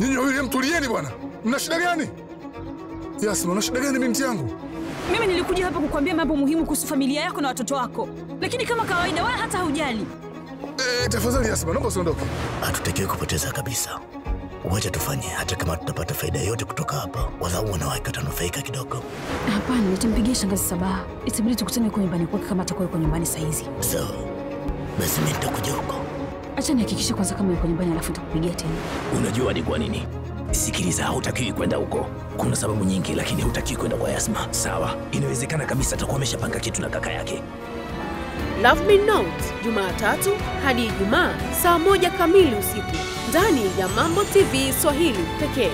Nyinyi wawili mtulieni bwana, mna shida gani? Yasma, una shida gani binti yangu? Mimi nilikuja hapa kukuambia mambo muhimu kuhusu familia yako na watoto wako, lakini kama kawaida wala hata haujali. Eh, tafadhali Yasma, naomba usiondoke. Hatutakiwi kupoteza kabisa. Wacha tufanye, hata kama tutapata faida yote kutoka hapa, wadhau wanawake watanufaika kidogo. Hapana, nitampigia shangazi Sabaha. Itabidi tukutane huko nyumbani kwake kama atakuwa yuko nyumbani saa hizi. Sawa, basi mimi nitakuja huko. Acha nihakikishe kwanza kama yuko nyumbani, alafu nitakupigia tena. Unajua ni kwa nini? Sikiliza, hautakiwi kwenda huko. Kuna sababu nyingi, lakini hautakiwi kwenda kwa Yasma. Sawa, inawezekana kabisa atakuwa ameshapanga kitu na kaka yake. Love Me Not Jumatatu hadi Ijumaa saa moja kamili usiku ndani ya Mambo TV Swahili pekee.